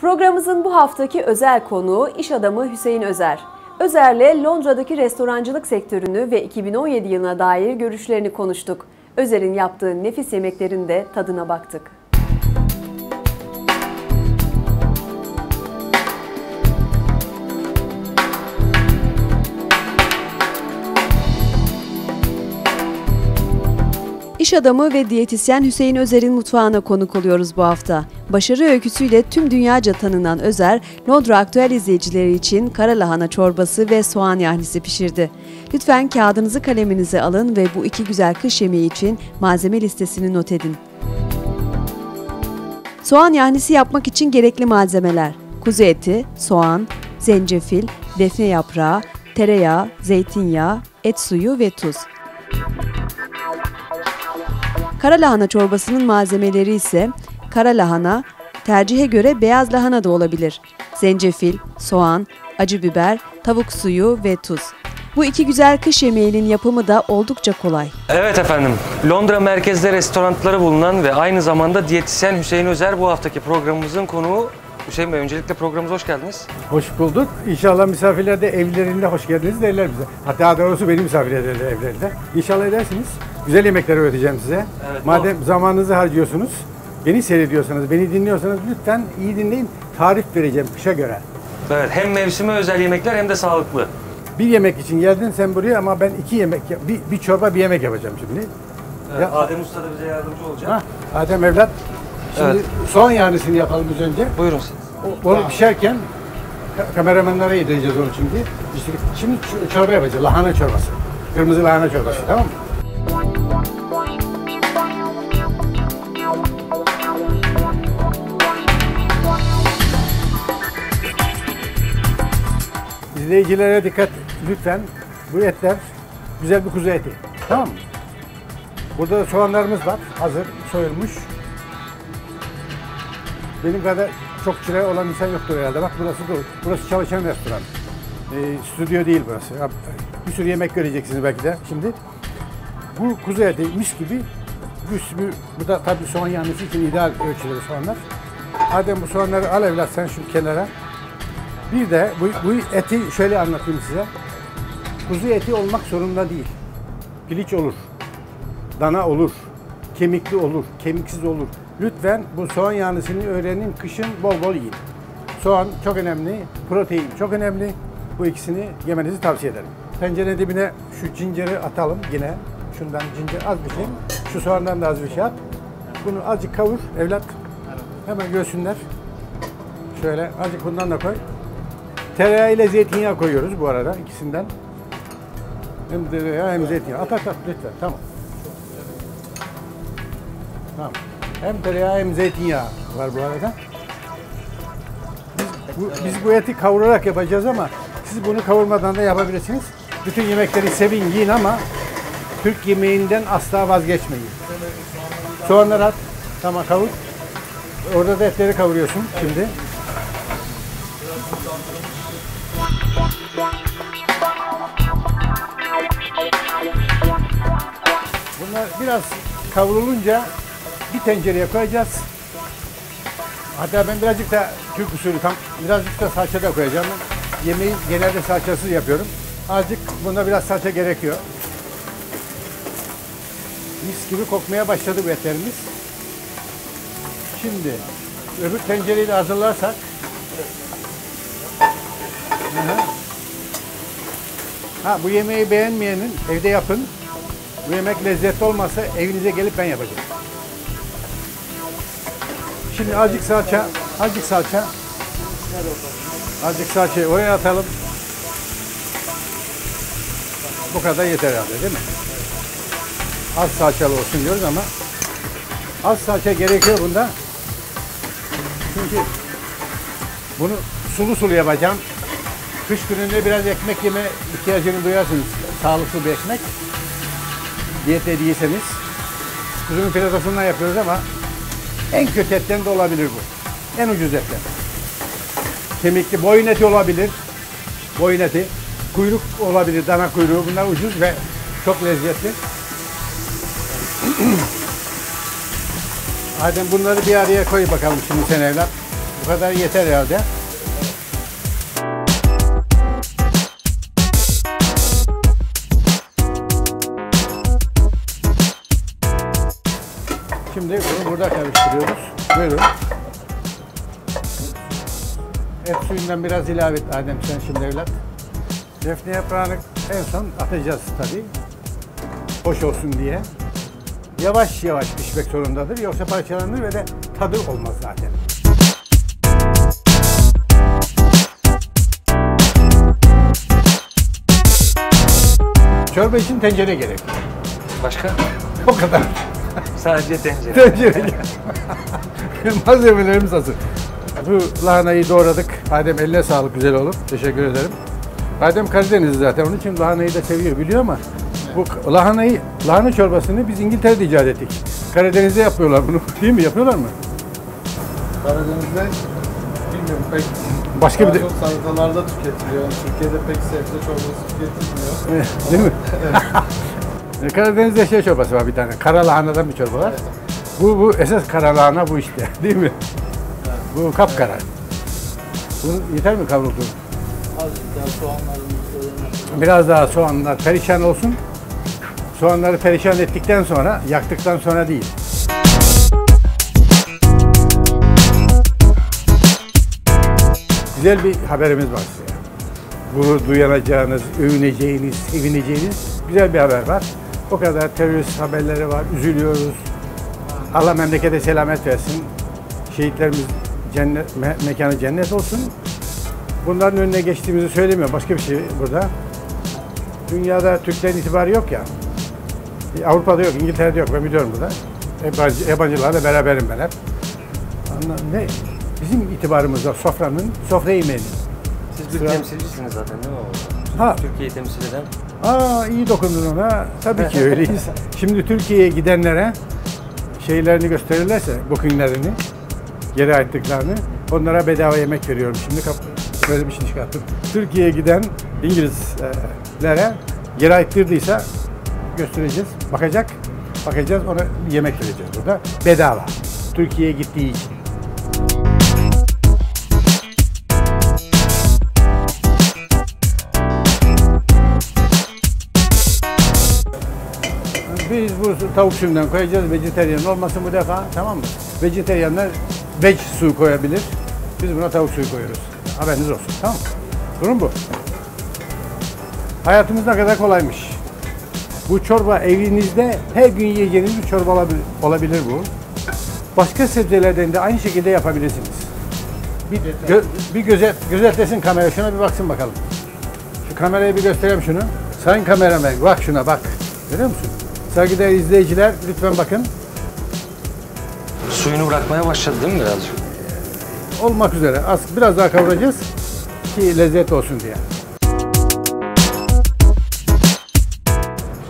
Programımızın bu haftaki özel konuğu iş adamı Hüseyin Özer. Özer'le Londra'daki restorancılık sektörünü ve 2017 yılına dair görüşlerini konuştuk. Özer'in yaptığı nefis yemeklerin de tadına baktık. İş adamı ve diyetisyen Hüseyin Özer'in mutfağına konuk oluyoruz bu hafta. Başarı öyküsüyle tüm dünyaca tanınan Özer, Londra aktüel izleyicileri için kara lahana çorbası ve soğan yahnisi pişirdi. Lütfen kağıdınızı kaleminize alın ve bu iki güzel kış yemeği için malzeme listesini not edin. Soğan yahnisi yapmak için gerekli malzemeler. Kuzu eti, soğan, zencefil, defne yaprağı, tereyağı, zeytinyağı, et suyu ve tuz. Kara lahana çorbasının malzemeleri ise kara lahana, tercihe göre beyaz lahana da olabilir. Zencefil, soğan, acı biber, tavuk suyu ve tuz. Bu iki güzel kış yemeğinin yapımı da oldukça kolay. Evet efendim, Londra merkezde restoranları bulunan ve aynı zamanda diyetisyen Hüseyin Özer bu haftaki programımızın konuğu. Hüseyin Bey öncelikle programımıza hoş geldiniz. Hoş bulduk. İnşallah misafirler de evlerinde hoş geldiniz derler bize. Hatta doğrusu beni misafir ederler evlerinde. İnşallah edersiniz. Güzel yemekler öğreteceğim size. Evet, Madem zamanınızı harcıyorsunuz, beni seyrediyorsanız, beni dinliyorsanız lütfen iyi dinleyin. Tarif vereceğim kışa göre. Evet, hem mevsime özel yemekler hem de sağlıklı. Bir yemek için geldin sen buraya ama ben iki yemek, bir, bir çorba bir yemek yapacağım şimdi. Evet, Ya- Adem Usta da bize yardımcı olacak. Ha, Adem evlat. Şimdi Evet. soğan yahnisini yapalım biz önce. Buyurun siz. O- Onu pişerken ka- kameramanlara yedireceğiz onu şimdi. İşte şimdi ç- çorba yapacağız. Lahana çorbası. Kırmızı lahana çorbası tamam mı? İzleyicilere dikkat lütfen. Bu etler güzel bir kuzu eti. Tamam mı? Burada da soğanlarımız var. Hazır soyulmuş. Benim kadar çok çırağı olan insan yoktur herhalde. Bak burası da, burası çalışan restoran. Ee, stüdyo değil burası. Bir sürü yemek göreceksiniz belki de şimdi. Bu kuzu eti mis gibi. Bir, bu da tabii soğan yanması için ideal ölçüleri soğanlar. Adem bu soğanları al evlat sen şu kenara. Bir de bu, bu eti şöyle anlatayım size. Kuzu eti olmak zorunda değil. Piliç olur. Dana olur. Kemikli olur. Kemiksiz olur. Lütfen bu soğan yağlısını öğrenin. Kışın bol bol yiyin. Soğan çok önemli. Protein çok önemli. Bu ikisini yemenizi tavsiye ederim. Tencere dibine şu cinceri atalım yine. Şundan cincir az bir şey. Şu soğandan da az bir şey at. Bunu azıcık kavur evlat. Hemen görsünler. Şöyle azıcık bundan da koy. Tereyağı ile zeytinyağı koyuyoruz bu arada ikisinden. Hem tereyağı hem zeytinyağı. At at at lütfen tamam. Tamam. Hem tereyağı hem zeytinyağı var bu arada. Bu, biz bu eti kavurarak yapacağız ama siz bunu kavurmadan da yapabilirsiniz. Bütün yemekleri sevin, yiyin ama Türk yemeğinden asla vazgeçmeyin. Soğanları at. Tamam kavur. Orada da etleri kavuruyorsun şimdi. Bunlar biraz kavrulunca bir tencereye koyacağız. Hatta ben birazcık da Türk usulü tam birazcık da salça da koyacağım. Yemeği genelde salçasız yapıyorum. Azıcık buna biraz salça gerekiyor. Mis gibi kokmaya başladı bu etlerimiz. Şimdi öbür tencereyi de hazırlarsak. Ha bu yemeği beğenmeyenin evde yapın. Bu yemek lezzetli olmasa evinize gelip ben yapacağım. Şimdi azıcık salça, azıcık salça. Azıcık salçayı oraya atalım. Bu kadar yeter herhalde değil mi? Az salçalı olsun diyoruz ama az salça gerekiyor bunda. Çünkü bunu sulu sulu yapacağım. Kış gününde biraz ekmek yeme ihtiyacını duyarsınız. Sağlıklı bir ekmek. Diyette değilseniz. Kuzunun filetosundan yapıyoruz ama en kötü etten de olabilir bu. En ucuz etten. Kemikli boyun eti olabilir. Boyun eti. Kuyruk olabilir, dana kuyruğu. Bunlar ucuz ve çok lezzetli. Adem bunları bir araya koy bakalım şimdi sen evlat. kadar yeter herhalde. Şimdi bunu burada karıştırıyoruz. Buyurun. Et suyundan biraz ilave et Adem sen şimdi evlat. Defne yaprağını en son atacağız tabii. Hoş olsun diye. Yavaş yavaş pişmek zorundadır. Yoksa parçalanır ve de tadı olmaz zaten. Çorba için tencere gerek. Başka? O kadar. Sadece tencere. Tencere. Malzemelerimiz hazır. Bu lahanayı doğradık. Adem eline sağlık güzel olur. Teşekkür ederim. Adem Karadenizli zaten onun için lahanayı da seviyor biliyor ama bu lahanayı, lahana çorbasını biz İngiltere'de icat ettik. Karadeniz'de yapıyorlar bunu. Değil mi? Yapıyorlar mı? Karadeniz'de bilmiyorum pek Başka bir daha de... çok salatalarda tüketiliyor. Türkiye'de pek sebze çorbası tüketilmiyor. Değil mi? E, Karadeniz'de şey çorbası var bir tane. Kara lahanadan bir çorba var. Bu, bu esas kara lahana bu işte. Değil mi? Bu kapkara. Bu yeter mi kavruldu? Azıcık daha soğanlarımızı Biraz daha soğanlar perişan olsun. Soğanları perişan ettikten sonra, yaktıktan sonra değil. Güzel bir haberimiz var size. Gurur duyanacağınız, övüneceğiniz, sevineceğiniz güzel bir haber var. O kadar terörist haberleri var, üzülüyoruz. Allah memlekete selamet versin. Şehitlerimiz cennet, me- mekanı cennet olsun. Bunların önüne geçtiğimizi söylemiyor. Başka bir şey burada. Dünyada Türklerin itibarı yok ya. E, Avrupa'da yok, İngiltere'de yok. Ben biliyorum burada. Yabancı, yabancılarla beraberim ben hep. Ne? Bizim itibarımız var sofranın, sofra yemeğinin. Siz bir Sıra- temsilcisiniz zaten değil mi? Ha, Türkiye'yi temsil eden. Aa iyi dokundun ona. Tabii ki öyleyiz. Şimdi Türkiye'ye gidenlere şeylerini gösterirlerse, bookinlerini, geri aittiklerini, onlara bedava yemek veriyorum. Şimdi kap böyle bir şey çıkarttım. Türkiye'ye giden İngilizlere geri aittirdiyse göstereceğiz. Bakacak, bakacağız ona yemek vereceğiz burada. Bedava. Türkiye'ye gittiği için. Biz bu tavuk suyundan koyacağız. Vejeteryan olmasın bu defa. Tamam mı? Vejeteryanlar veg suyu koyabilir. Biz buna tavuk suyu koyuyoruz. Haberiniz olsun. Tamam mı? Durum bu. Hayatımız ne kadar kolaymış. Bu çorba evinizde her gün yiyeceğiniz bir çorba olabilir, bu. Başka sebzelerden de aynı şekilde yapabilirsiniz. Bir, gö, bir gözet, gözetlesin kamera. Şuna bir baksın bakalım. Şu kameraya bir göstereyim şunu. Sayın kameraman bak şuna bak. Görüyor musun? Saygıdeğer izleyiciler lütfen bakın. Suyunu bırakmaya başladı değil mi birazcık? Olmak üzere. Az, biraz daha kavuracağız ki lezzet olsun diye.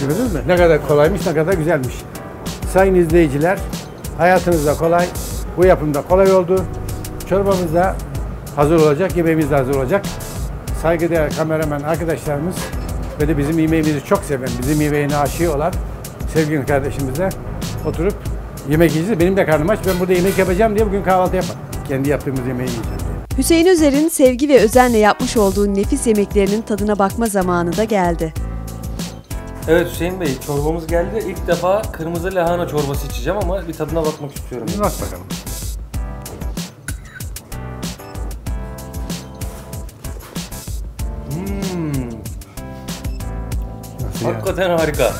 Gördünüz mü? Ne kadar kolaymış, ne kadar güzelmiş. Sayın izleyiciler, hayatınızda kolay, bu yapımda kolay oldu. Çorbamız da hazır olacak, yemeğimiz de hazır olacak. Saygıdeğer kameraman arkadaşlarımız ve de bizim yemeğimizi çok seven, bizim yemeğine aşığı olan sevgili kardeşimizle oturup yemek yiyeceğiz. Benim de karnım aç. Ben burada yemek yapacağım diye bugün kahvaltı yapmadım. Kendi yaptığımız yemeği yiyeceğim diye. Hüseyin Özer'in sevgi ve özenle yapmış olduğu nefis yemeklerinin tadına bakma zamanı da geldi. Evet Hüseyin Bey çorbamız geldi. İlk defa kırmızı lahana çorbası içeceğim ama bir tadına bakmak istiyorum. Bir bak bakalım. Nasıl ya? hakikaten harika.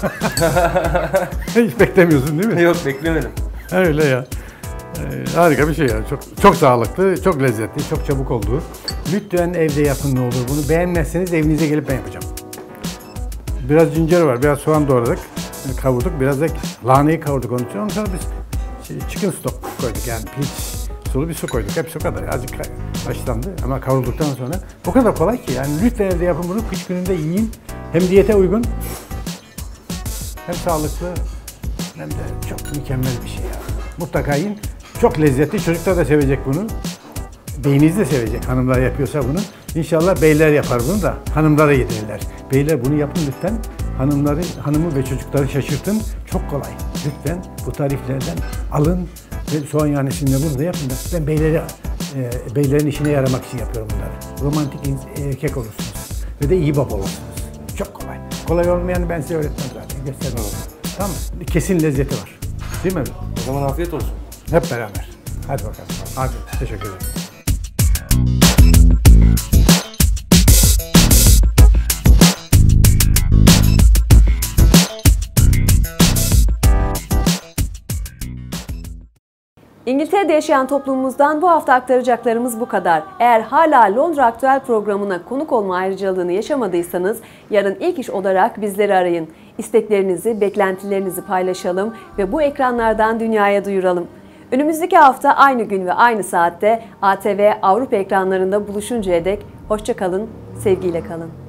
Hiç beklemiyorsun değil mi? Yok beklemedim. Öyle ya. Ee, harika bir şey ya. Çok çok sağlıklı, çok lezzetli, çok çabuk oldu. Lütfen evde yapın ne olur. Bunu beğenmezseniz evinize gelip ben yapacağım. Biraz cincir var, biraz soğan doğradık, kavurduk. Biraz da lahanayı kavurduk onun için. Ondan sonra biz şey, chicken stock koyduk yani pirinç sulu bir su koyduk. Hepsi o kadar. Azıcık haşlandı ama kavrulduktan sonra o kadar kolay ki yani lütfen evde yapın bunu. Kış gününde yiyin. Hem diyete uygun hem sağlıklı hem de çok mükemmel bir şey ya. Mutlaka yiyin. Çok lezzetli. Çocuklar da sevecek bunu. Beyiniz de sevecek hanımlar yapıyorsa bunu. İnşallah beyler yapar bunu da hanımlara yedirirler. Beyler bunu yapın lütfen. Hanımları, hanımı ve çocukları şaşırtın. Çok kolay. Lütfen bu tariflerden alın ve soğan yahnesiyle bunu da yapın ben beylere e, beylerin işine yaramak için yapıyorum bunları. Romantik erkek olursunuz ve de iyi baba olursunuz. Kolay. Olmayanı ben size öğretmem zaten. Göstermem. Tamam mı? Kesin lezzeti var. Değil mi? O zaman afiyet olsun. Hep beraber. Hadi bakalım. Hadi. Teşekkür ederim. İngiltere'de yaşayan toplumumuzdan bu hafta aktaracaklarımız bu kadar. Eğer hala Londra Aktüel programına konuk olma ayrıcalığını yaşamadıysanız yarın ilk iş olarak bizleri arayın. İsteklerinizi, beklentilerinizi paylaşalım ve bu ekranlardan dünyaya duyuralım. Önümüzdeki hafta aynı gün ve aynı saatte ATV Avrupa ekranlarında buluşuncaya dek hoşça kalın, sevgiyle kalın.